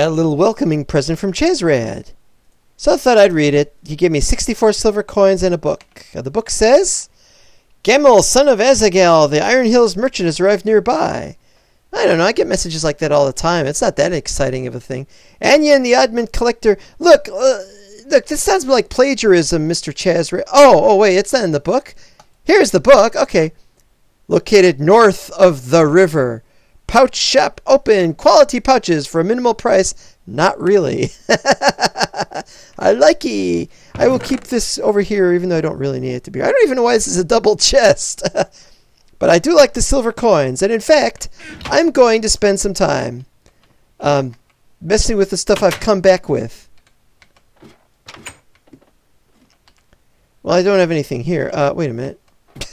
Got a little welcoming present from Chazrad. So I thought I'd read it. He gave me 64 silver coins and a book. Uh, the book says, Gamel, son of Azagal, the Iron Hills merchant has arrived nearby. I don't know. I get messages like that all the time. It's not that exciting of a thing. Anyan, the oddment collector. Look, uh, look. This sounds like plagiarism, Mister Chazra. Oh, oh, wait. It's not in the book. Here's the book. Okay. Located north of the river. Pouch shop open. Quality pouches for a minimal price. Not really. I like it. I will keep this over here, even though I don't really need it to be. I don't even know why this is a double chest. but I do like the silver coins. And in fact, I'm going to spend some time um, messing with the stuff I've come back with. Well, I don't have anything here. Uh, wait a minute.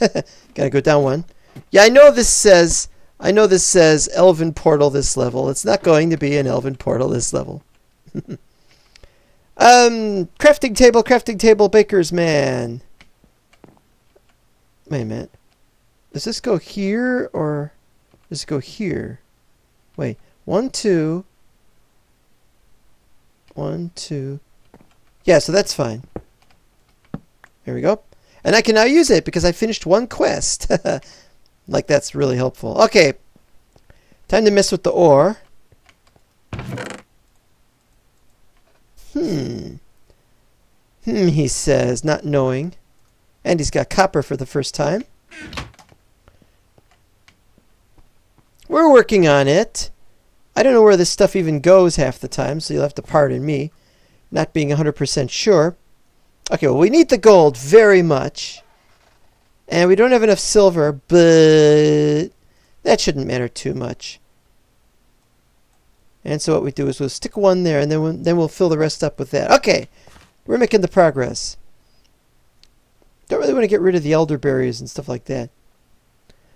Gotta go down one. Yeah, I know this says I know this says Elven Portal this level. It's not going to be an Elven Portal this level. um, crafting table, crafting table, baker's man. Wait a minute. Does this go here or does it go here? Wait, one, two. One, two. Yeah, so that's fine. There we go. And I can now use it because I finished one quest. Like that's really helpful. Okay. Time to mess with the ore. Hmm. Hmm, he says, not knowing. And he's got copper for the first time. We're working on it. I don't know where this stuff even goes half the time, so you'll have to pardon me. Not being 100% sure. Okay, well, we need the gold very much. And we don't have enough silver, but that shouldn't matter too much. And so what we do is we'll stick one there, and then we'll, then we'll fill the rest up with that. Okay, we're making the progress. Don't really want to get rid of the elderberries and stuff like that.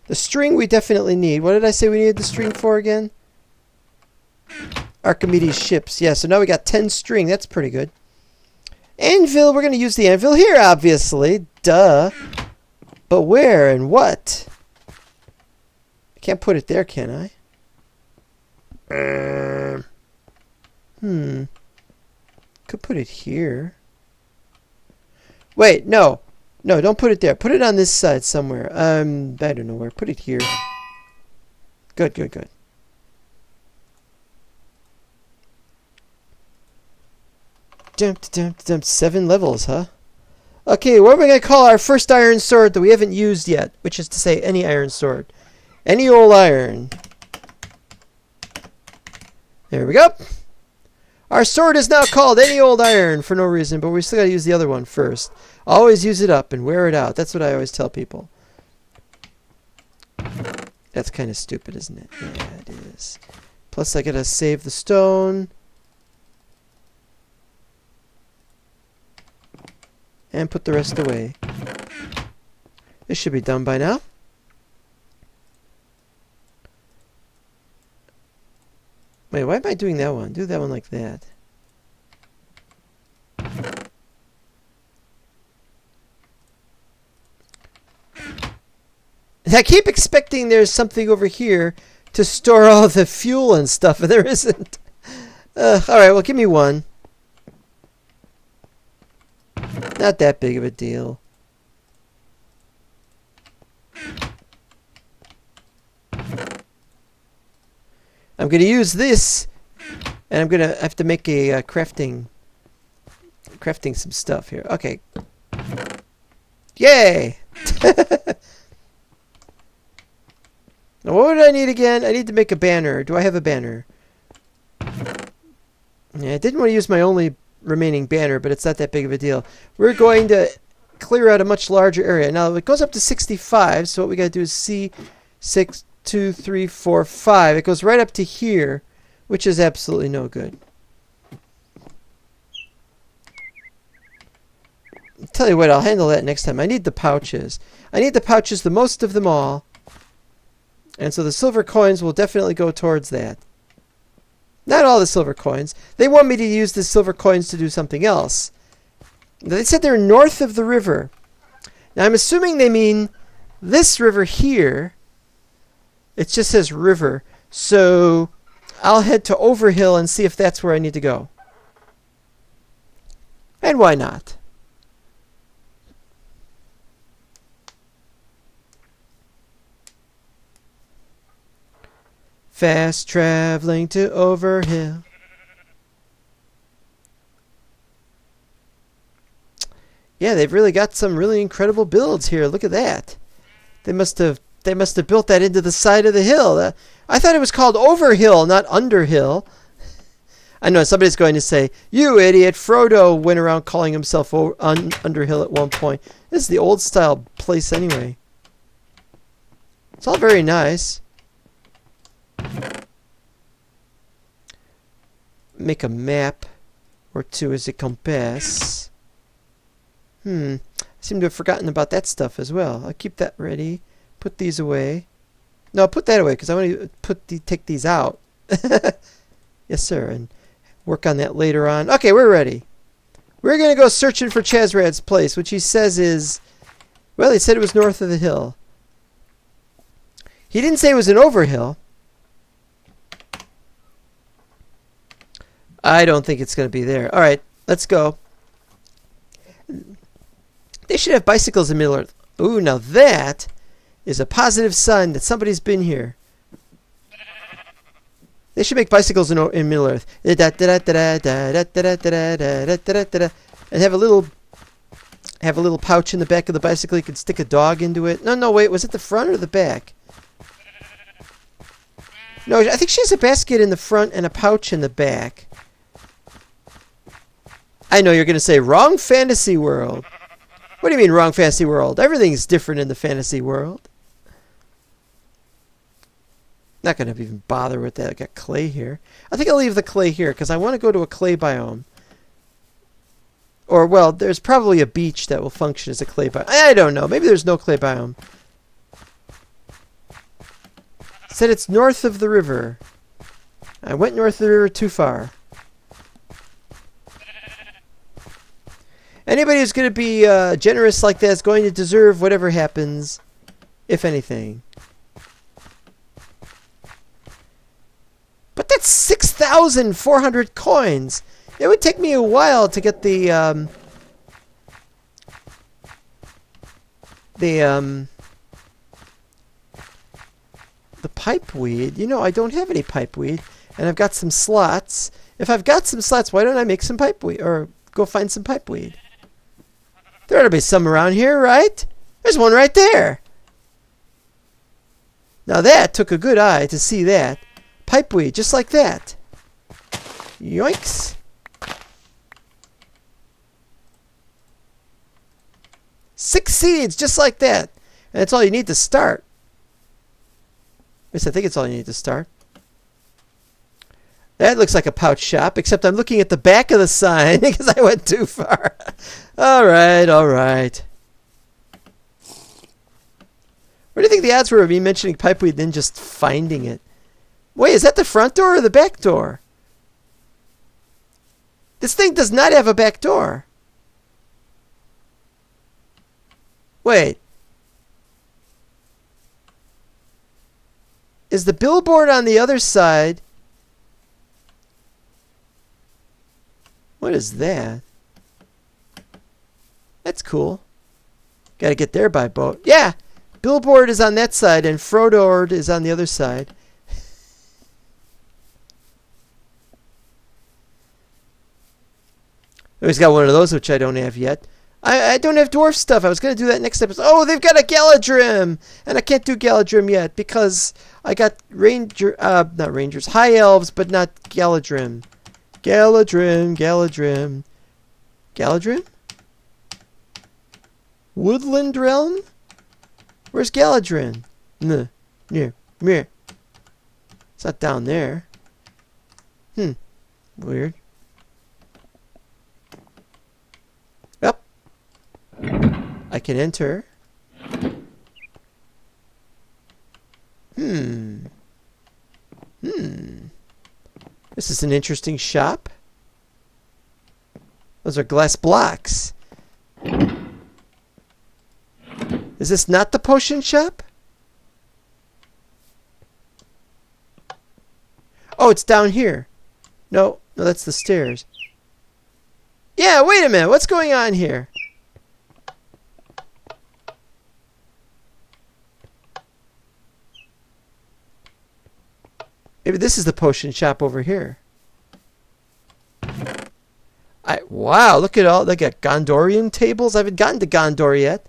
The string we definitely need. What did I say we needed the string for again? Archimedes ships. Yeah, so now we got 10 string. That's pretty good. Anvil, we're going to use the anvil here, obviously. Duh. But where and what? I can't put it there, can I? Uh, hmm. Could put it here. Wait, no. No, don't put it there. Put it on this side somewhere. Um, I don't know where. Put it here. Good, good, good. Jump, jump, jump. Seven levels, huh? Okay, what are we going to call our first iron sword that we haven't used yet? Which is to say, any iron sword. Any old iron. There we go. Our sword is now called any old iron for no reason, but we still got to use the other one first. Always use it up and wear it out. That's what I always tell people. That's kind of stupid, isn't it? Yeah, it is. Plus, I got to save the stone. And put the rest away. This should be done by now. Wait, why am I doing that one? Do that one like that. I keep expecting there's something over here to store all the fuel and stuff, and there isn't. Uh, Alright, well, give me one. Not that big of a deal. I'm going to use this, and I'm going to have to make a uh, crafting, crafting some stuff here. Okay. Yay! now what would I need again? I need to make a banner. Do I have a banner? Yeah, I didn't want to use my only remaining banner, but it's not that big of a deal. We're going to clear out a much larger area. Now, it goes up to 65, so what we got to do is C, 6, 2, 3, 4, 5. It goes right up to here, which is absolutely no good. I'll tell you what, I'll handle that next time. I need the pouches. I need the pouches the most of them all. And so the silver coins will definitely go towards that. Not all the silver coins. They want me to use the silver coins to do something else. They said they're north of the river. Now I'm assuming they mean this river here. It just says river. So I'll head to Overhill and see if that's where I need to go. And why not? Fast traveling to Overhill. Yeah, they've really got some really incredible builds here. Look at that. They must have they must have built that into the side of the hill. Uh, I thought it was called Overhill, not Underhill. I know somebody's going to say, "You idiot! Frodo went around calling himself o- un- Underhill at one point." This is the old style place anyway. It's all very nice. Make a map or two as a compass. Hmm. I seem to have forgotten about that stuff as well. I'll keep that ready. Put these away. No, put that away because I want to put the, take these out. yes, sir. And work on that later on. Okay, we're ready. We're going to go searching for Chazrad's place, which he says is... Well, he said it was north of the hill. He didn't say it was an overhill. I don't think it's going to be there. All right, let's go. They should have bicycles in Middle Earth. Ooh, now that is a positive sign that somebody's been here. They should make bicycles in, in Middle Earth. And have a little have a little pouch in the back of the bicycle. You can stick a dog into it. No, no, wait. Was it the front or the back? No, I think she has a basket in the front and a pouch in the back. I know you're going to say wrong fantasy world. What do you mean wrong fantasy world? Everything's different in the fantasy world. Not going to even bother with that. I got clay here. I think I'll leave the clay here because I want to go to a clay biome. Or, well, there's probably a beach that will function as a clay biome. I don't know. Maybe there's no clay biome. said it's north of the river. I went north of the river too far. Anybody who's going to be uh, generous like that is going to deserve whatever happens, if anything. But that's 6,400 coins. It would take me a while to get the, um, the, um, the pipeweed. You know, I don't have any pipeweed, and I've got some slots. If I've got some slots, why don't I make some pipeweed, or go find some pipeweed? There ought to be some around here, right? There's one right there. Now that took a good eye to see that. Pipeweed, just like that. Yoinks. Six seeds, just like that. And that's all you need to start. At least I think it's all you need to start. That looks like a pouch shop, except I'm looking at the back of the sign because I went too far. all right, all right. What do you think the odds were of me mentioning pipeweed then just finding it? Wait, is that the front door or the back door? This thing does not have a back door. Wait. Is the billboard on the other side What is that? That's cool. Gotta get there by boat. Yeah! Billboard is on that side and Frodo is on the other side. He's got one of those, which I don't have yet. I, I don't have dwarf stuff. I was going to do that next episode. Oh, they've got a Galadhrim! And I can't do Galadhrim yet because I got Ranger, uh, not Rangers, High Elves, but not Galadhrim. Galadhrim, Galadhrim. Galadhrim? Woodland Realm? Where's Galadhrim? Nah, near, near. It's not down there. Hmm. Weird. Yep. I can enter. Hmm. Hmm. This is an interesting shop. Those are glass blocks. Is this not the potion shop? Oh, it's down here. No, no, that's the stairs. Yeah, wait a minute. What's going on here? Maybe this is the potion shop over here. I wow, look at all they got Gondorian tables. I haven't gotten to Gondor yet.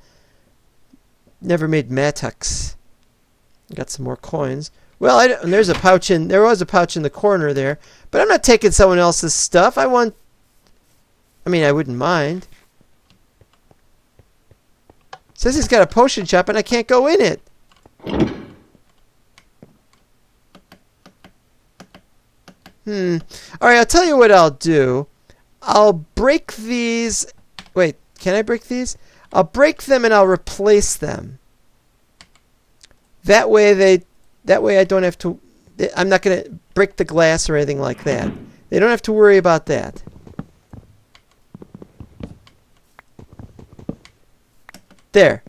Never made mattocks. Got some more coins. Well, I, there's a pouch in there was a pouch in the corner there, but I'm not taking someone else's stuff. I want I mean, I wouldn't mind. says he's got a potion shop and I can't go in it. Hmm. Alright, I'll tell you what I'll do. I'll break these... Wait, can I break these? I'll break them and I'll replace them. That way they... That way I don't have to... I'm not going to break the glass or anything like that. They don't have to worry about that. There.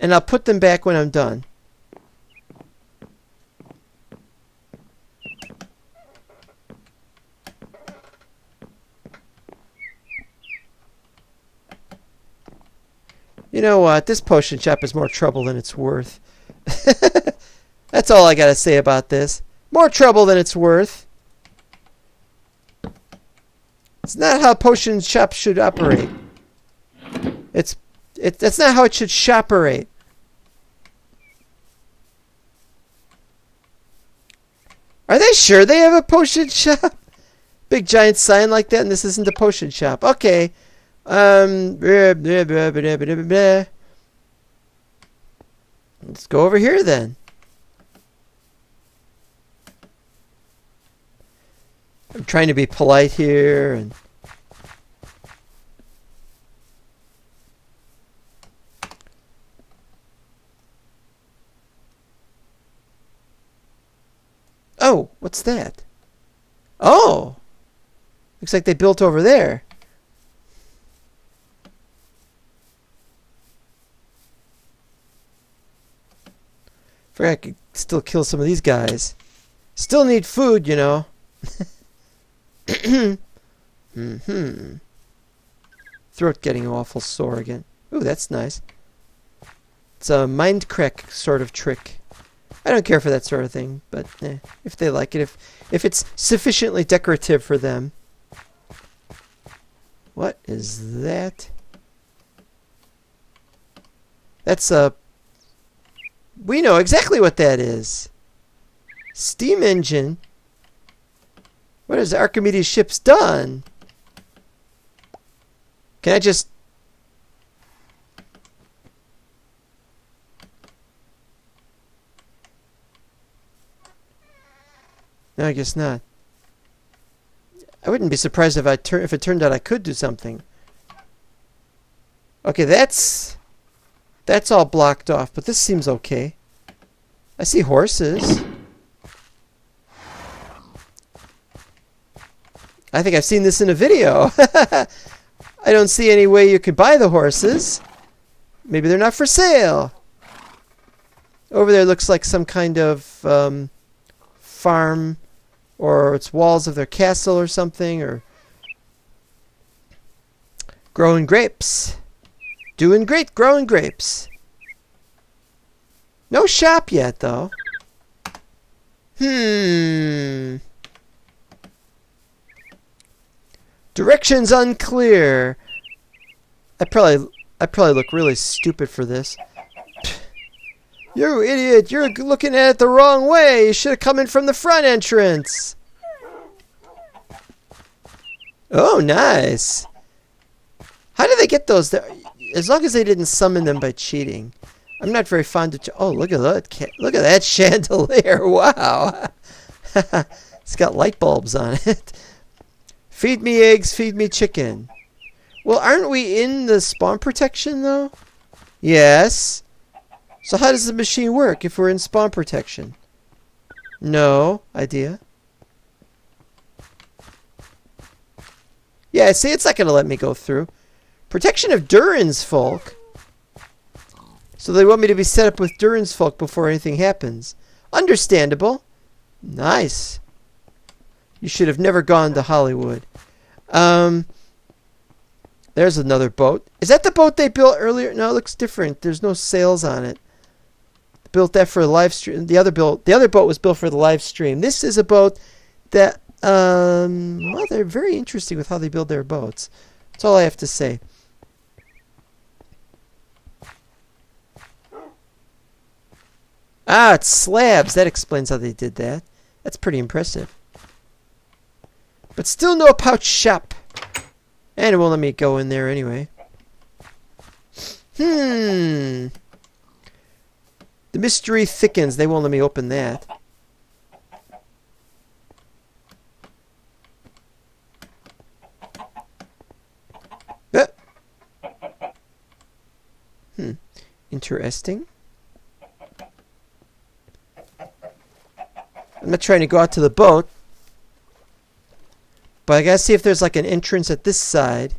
And I'll put them back when I'm done. Know what? This potion shop is more trouble than it's worth. That's all I gotta say about this. More trouble than it's worth. It's not how potion shops should operate. It's it, that's not how it should shoperate. Are they sure they have a potion shop? Big giant sign like that and this isn't a potion shop. Okay. Um, blah, blah, blah, Let's go over here then. I'm trying to be polite here and Oh, what's that? Oh! Looks like they built over there. Forgot I could still kill some of these guys. Still need food, you know. mm-hmm. Throat getting awful sore again. Ooh, that's nice. It's a Mindcrack sort of trick. I don't care for that sort of thing, but eh, if they like it, if if it's sufficiently decorative for them. What is that? That's a we know exactly what that is. Steam engine. What has Archimedes' ships done? Can I just... No, I guess not. I wouldn't be surprised if I tur if it turned out I could do something. Okay, that's that's all blocked off, but this seems okay. I see horses. I think I've seen this in a video. I don't see any way you could buy the horses. Maybe they're not for sale. Over there looks like some kind of um, farm or it's walls of their castle or something or growing grapes. Doing great growing grapes. No shop yet, though. Hmm. Directions unclear. I probably I probably look really stupid for this. You idiot! You're looking at it the wrong way. You should have come in from the front entrance. Oh, nice. How did they get those there? As long as they didn't summon them by cheating. I'm not very fond of... oh, look at that. Look at that chandelier. Wow. it's got light bulbs on it. Feed me eggs, feed me chicken. Well, aren't we in the spawn protection, though? Yes. So how does the machine work if we're in spawn protection? No idea. Yeah, see, it's not going to let me go through. Protection of Durin's folk. So they want me to be set up with Durin's folk before anything happens. Understandable. Nice. You should have never gone to Hollywood. Um, there's another boat. Is that the boat they built earlier? No, it looks different. There's no sails on it. Built that for a live stream. The other built the other boat was built for the live stream. This is a boat that um well they're very interesting with how they build their boats. That's all I have to say. Ah, it's slabs. That explains how they did that. That's pretty impressive. But still no pouch shop. And it won't let me go in there anyway. Hmm. The mystery thickens. They won't let me open that. Uh. Hmm. Interesting. I'm not trying to go out to the boat. But I gotta see if there's like an entrance at this side.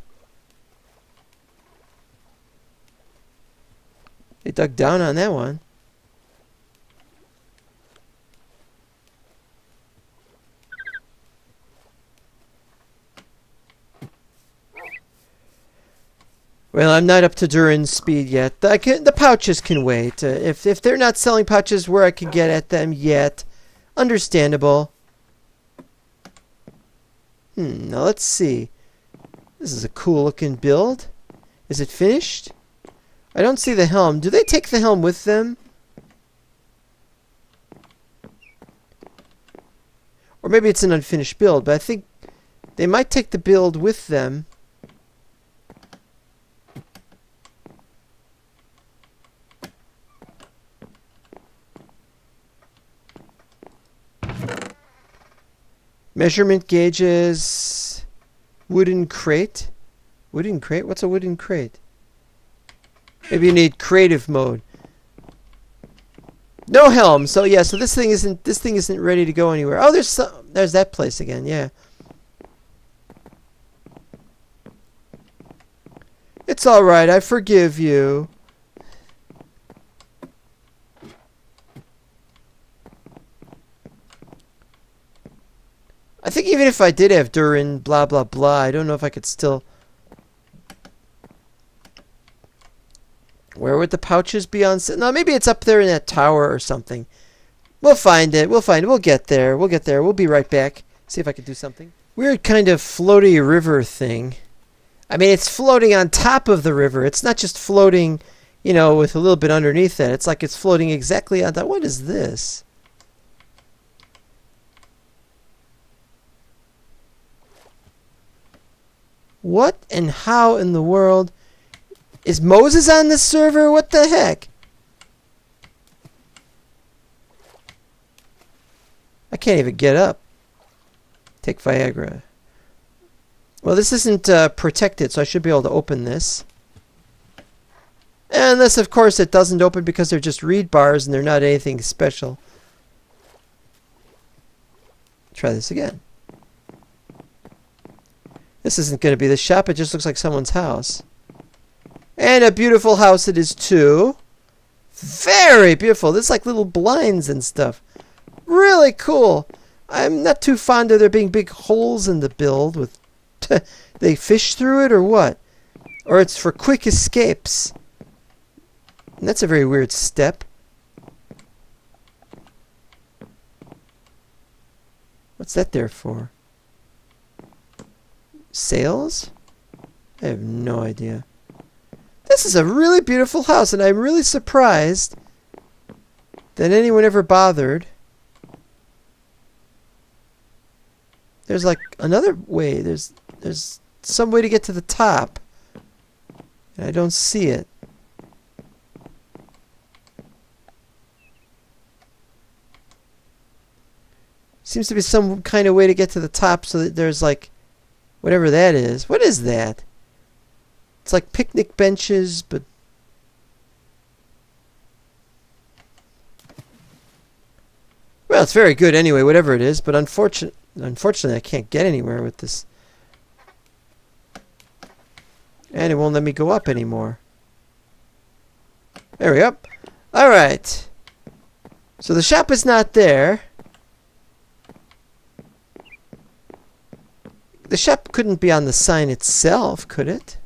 They dug down on that one. Well, I'm not up to Durin's speed yet. The, can, the pouches can wait. Uh, if, if they're not selling pouches where I can get at them yet, understandable. Hmm, now let's see. This is a cool looking build. Is it finished? I don't see the helm. Do they take the helm with them? Or maybe it's an unfinished build, but I think they might take the build with them. Measurement gauges. Wooden crate. Wooden crate? What's a wooden crate? Maybe you need creative mode. No helm. So yeah, so this thing isn't this thing isn't ready to go anywhere. Oh, there's some, there's that place again. Yeah. It's all right. I forgive you. I think even if I did have Durin, blah, blah, blah, I don't know if I could still... Where would the pouches be on? No, maybe it's up there in that tower or something. We'll find it. We'll find it. We'll get there. We'll get there. We'll be right back. See if I can do something. Weird kind of floaty river thing. I mean, it's floating on top of the river. It's not just floating, you know, with a little bit underneath it. It's like it's floating exactly on top. What is this? What and how in the world is Moses on this server? What the heck? I can't even get up. Take Viagra. Well, this isn't uh, protected, so I should be able to open this. Unless, of course, it doesn't open because they're just read bars and they're not anything special. Try this again. This isn't going to be the shop. It just looks like someone's house. And a beautiful house it is too. Very beautiful. There's like little blinds and stuff. Really cool. I'm not too fond of there being big holes in the build with they fish through it or what? Or it's for quick escapes. And that's a very weird step. What's that there for? Sales? I have no idea. This is a really beautiful house, and I'm really surprised that anyone ever bothered. There's like another way. There's there's some way to get to the top. And I don't see it. Seems to be some kind of way to get to the top so that there's like Whatever that is. What is that? It's like picnic benches, but... Well, it's very good anyway, whatever it is, but unfortunate, unfortunately I can't get anywhere with this. And it won't let me go up anymore. There we go. Alright. So the shop is not there. The shop couldn't be on the sign itself, could it?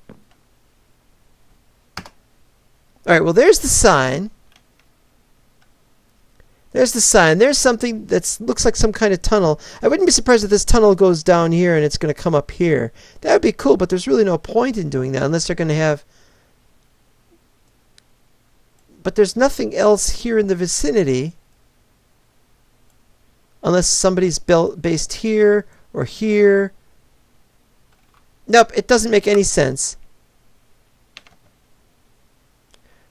Alright, well there's the sign. There's the sign. There's something that looks like some kind of tunnel. I wouldn't be surprised if this tunnel goes down here and it's going to come up here. That would be cool, but there's really no point in doing that unless they're going to have... But there's nothing else here in the vicinity. Unless somebody's built based here or here. Nope, it doesn't make any sense.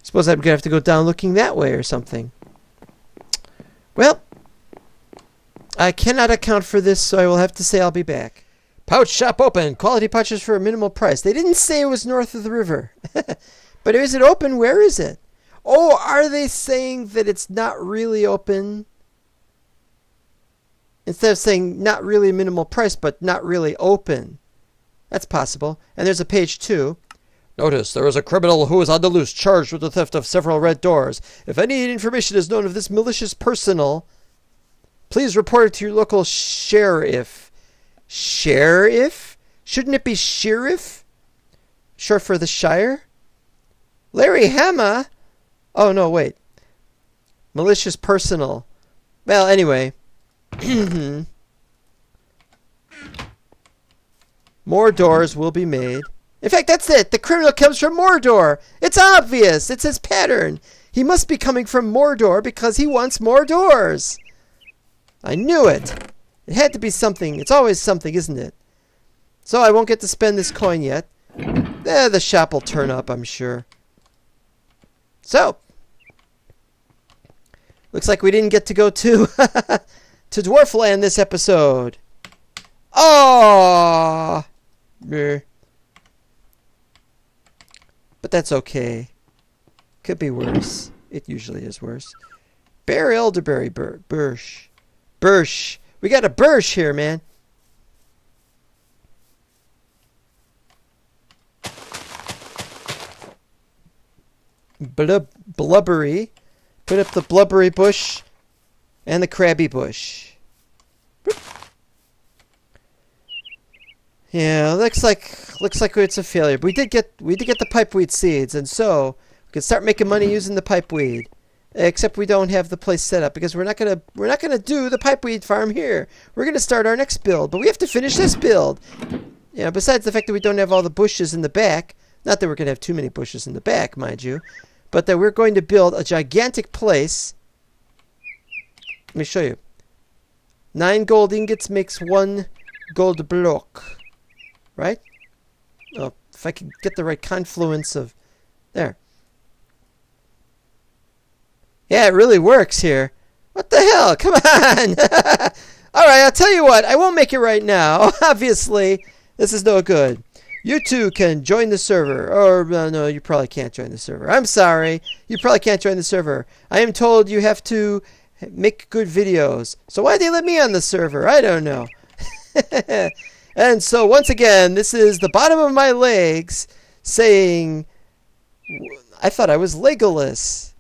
Suppose I'm going to have to go down looking that way or something. Well, I cannot account for this, so I will have to say I'll be back. Pouch shop open. Quality pouches for a minimal price. They didn't say it was north of the river. but is it open? Where is it? Oh, are they saying that it's not really open? Instead of saying not really minimal price, but not really open. That's possible. And there's a page two. Notice there is a criminal who is on the loose charged with the theft of several red doors. If any information is known of this malicious personal, please report it to your local sheriff. Sheriff? Shouldn't it be sheriff? Short for the Shire? Larry Hama? Oh, no, wait. Malicious personal. Well, anyway. More doors will be made. In fact, that's it. The criminal comes from Mordor. It's obvious. It's his pattern. He must be coming from Mordor because he wants more doors. I knew it. It had to be something. It's always something, isn't it? So I won't get to spend this coin yet. Eh, the shop will turn up, I'm sure. So, looks like we didn't get to go to to Dwarfland this episode. Oh, but that's okay. Could be worse. It usually is worse. Bear elderberry bur bursh. Bursh. We got a bursh here, man. Blub blubbery. Put up the blubbery bush and the crabby bush. Yeah, looks like looks like it's a failure. But we did get we did get the pipeweed seeds, and so we can start making money using the pipeweed. Except we don't have the place set up because we're not gonna we're not gonna do the pipeweed farm here. We're gonna start our next build, but we have to finish this build. Yeah. Besides the fact that we don't have all the bushes in the back, not that we're gonna have too many bushes in the back, mind you, but that we're going to build a gigantic place. Let me show you. Nine gold ingots makes one gold block right? Oh, if I can get the right confluence of... There. Yeah, it really works here. What the hell? Come on! Alright, I'll tell you what. I won't make it right now. Obviously, this is no good. You too can join the server. Or, uh, no, you probably can't join the server. I'm sorry. You probably can't join the server. I am told you have to make good videos. So why'd they let me on the server? I don't know. And so once again, this is the bottom of my legs saying, I thought I was Legolas.